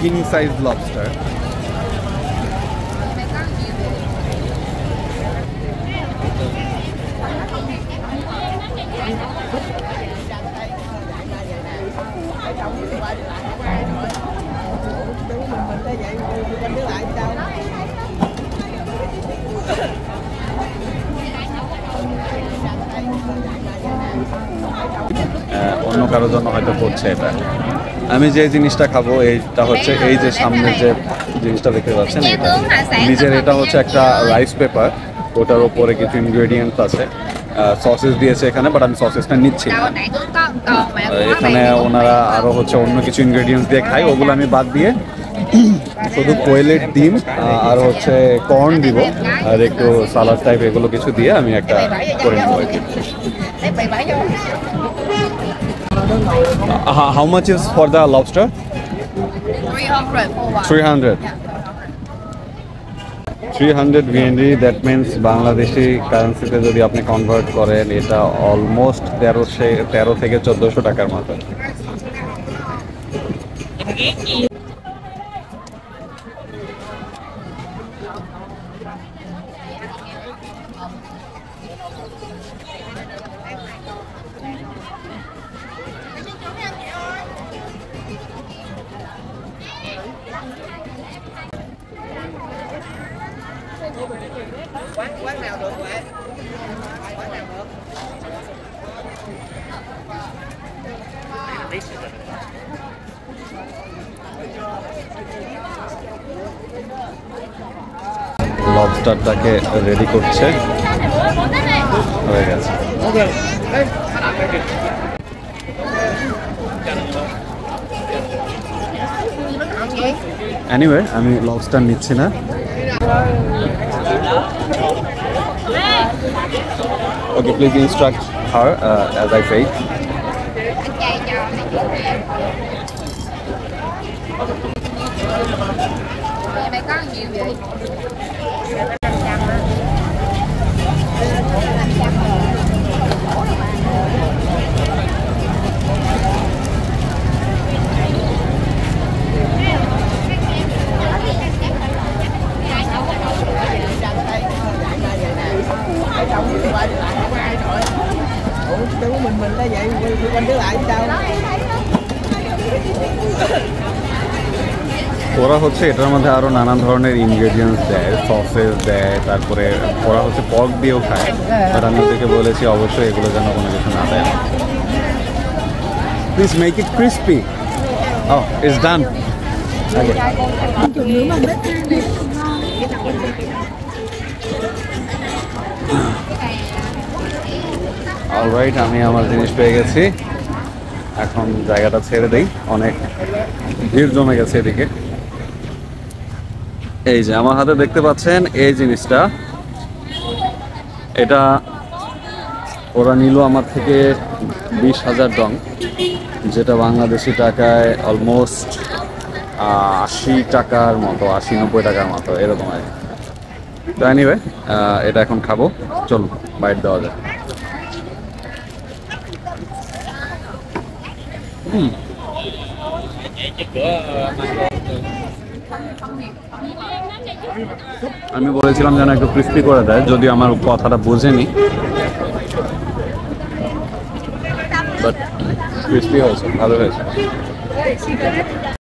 King size অন্য কারোর জন্য হয়তো করছে এটা। আমি যে জিনিসটা খাব, এইটা হচ্ছে এই যে সামনে যে জিনিসটা দেখতে পাচ্ছেন এটা নিজের এটা হচ্ছে একটা রাইস পেপার ওটার ওপরে কিছু ইনগ্রেডিয়েন্টস আছে। সসেস দিয়েছে এখানে বাট আমি সসেসটা নিচ্ছি এখানে ওনারা আরও হচ্ছে অন্য কিছু ইনগ্রেডিয়েন্টস দিয়ে খায়, ওগুলো আমি বাদ দিয়ে শুধু কোয়েলের ডিম আর হচ্ছে কর্ন দিব। আর একটু সালাদ টাইপ এগুলো কিছু দিয়ে আমি একটা করে নেব। How much is for the lobster 300 for one. Three hundred three hundred VND that means Bangladeshi কারেন্সিতে যদি আপনি কনভার্ট করেন এটা অলমোস্ট তেরোশো তেরো থেকে চোদ্দোশো টাকার মতো। Quán nào được quán nào được লবস্টারটাকে ready করছে। হয়ে গেছে। এনিওয়ে আমি লবস্টার নিচ্ছি না। Okay, please instruct her uh, as I say. Mình mình vậy quanh đứa lại sao? ওরা হচ্ছে এটার মধ্যে আরও নানান ধরনের ইনগ্রেডিয়েন্টস দেয় সসেস দেয় তারপরে ওরা হচ্ছে পর্ক দিয়েও খায়। বাট আমি ওদেরকে বলেছি অবশ্যই এগুলো যেন কোনো কিছু না দেয়। প্লিজ মেক ইট ক্রিস্পি ও ইটস ডান অলরাইট আমি আমার জিনিস পেয়ে গেছি। এখন জায়গাটা ছেড়ে দেই। অনেক ভিড় জমে গেছে এদিকে। এই যে আমার হাতে দেখতে পাচ্ছেন এই জিনিসটা। এটা ওরা নিল আমার থেকে বিশ হাজার ডং, যেটা বাংলাদেশি টাকায় অলমোস্ট আশি টাকার মতো, আশি নব্বই টাকার মতো, এরকম আর কি। তো এটা এখন খাব। চলুন বাইট দেওয়া যায় আমি বলেছিলাম যেন একটু ক্রিস্পি করে দেয় যদি আমার কথাটা বোঝেনি। বাট ক্রিস্পি হয়েছে, ভালো হয়েছে।